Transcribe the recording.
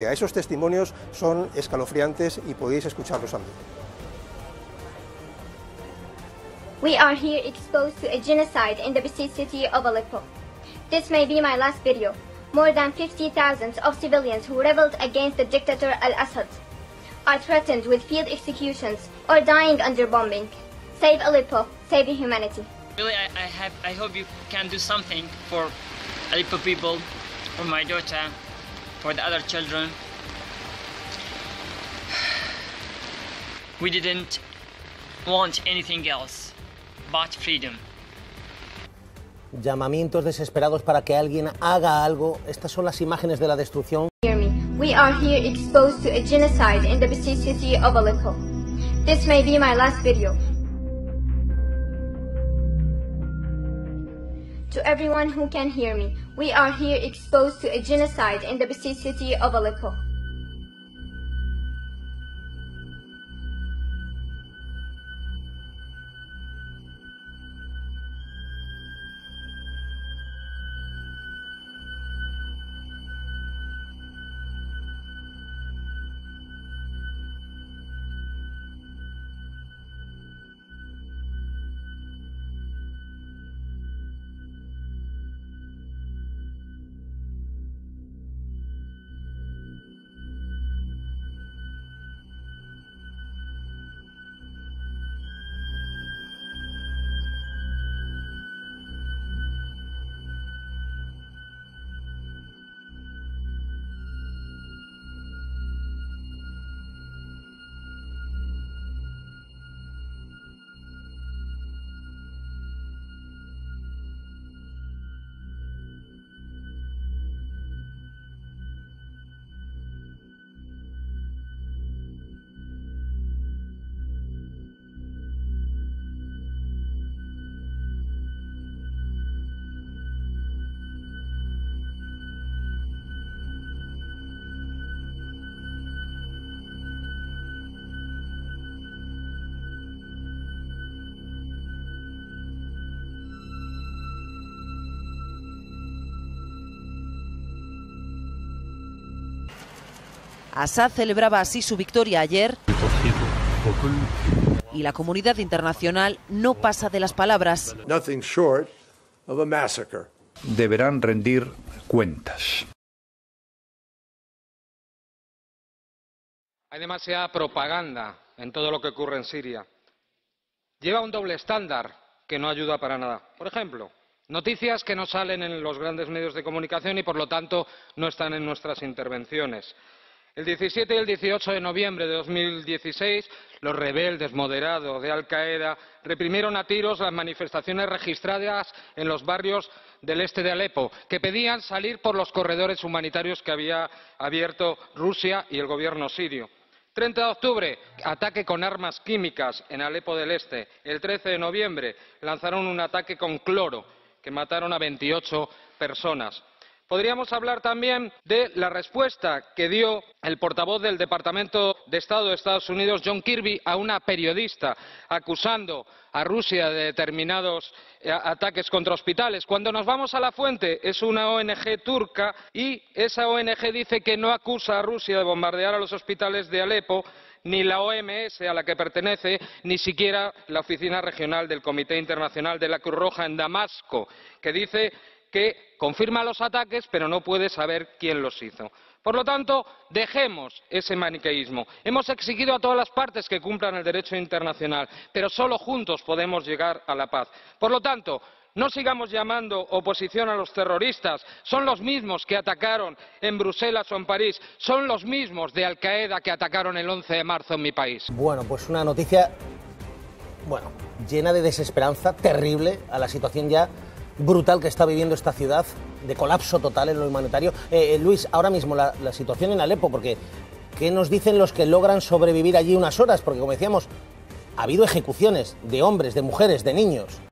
Esos testimonios son escalofriantes y podéis escucharlos a mí. We are here exposed to a genocide in the besieged city of Aleppo. This may be my last video. More than 50,000 of civilians who rebelled against the dictator al-Assad are threatened with field executions or dying under bombing. Save Aleppo, save humanity. Really, I, I, have, I hope you can do something for Aleppo people, for my daughter, for the other children. We didn't want anything else but freedom. Llamamientos desesperados para que alguien haga algo. Estas son las imágenes de la destrucción. Hear me. We are here exposed to a genocide in the besieged city of Aleppo. This may be my last video. To everyone who can hear me, we are here exposed to a genocide in the city of Aleppo. Assad celebraba así su victoria ayer y la comunidad internacional no pasa de las palabras. Deberán rendir cuentas. Hay demasiada propaganda en todo lo que ocurre en Siria. Lleva un doble estándar que no ayuda para nada. Por ejemplo, noticias que no salen en los grandes medios de comunicación y, por lo tanto, no están en nuestras intervenciones. El 17 y el 18 de noviembre de 2016, los rebeldes moderados de Al Qaeda reprimieron a tiros las manifestaciones registradas en los barrios del este de Alepo, que pedían salir por los corredores humanitarios que había abierto Rusia y el gobierno sirio. 30 de octubre, ataque con armas químicas en Alepo del Este. El 13 de noviembre lanzaron un ataque con cloro que mataron a 28 personas. Podríamos hablar también de la respuesta que dio el portavoz del Departamento de Estado de Estados Unidos, John Kirby, a una periodista acusando a Rusia de determinados eh, ataques contra hospitales. Cuando nos vamos a la fuente, es una ONG turca y esa ONG dice que no acusa a Rusia de bombardear a los hospitales de Alepo ni la OMS a la que pertenece, ni siquiera la Oficina Regional del Comité Internacional de la Cruz Roja en Damasco, que dice que confirma los ataques pero no puede saber quién los hizo. Por lo tanto, dejemos ese maniqueísmo. Hemos exigido a todas las partes que cumplan el derecho internacional, pero solo juntos podemos llegar a la paz. Por lo tanto, no sigamos llamando oposición a los terroristas. Son los mismos que atacaron en Bruselas o en París. Son los mismos de Al Qaeda que atacaron el 11 de marzo en mi país. Bueno, pues una noticia, bueno, llena de desesperanza, terrible a la situación ya brutal que está viviendo esta ciudad, de colapso total en lo humanitario. Eh, eh, Luis, ahora mismo la, la, situación en Alepo, porque ¿qué nos dicen los que logran sobrevivir allí unas horas? Porque como decíamos, ha habido ejecuciones de hombres, de mujeres, de niños.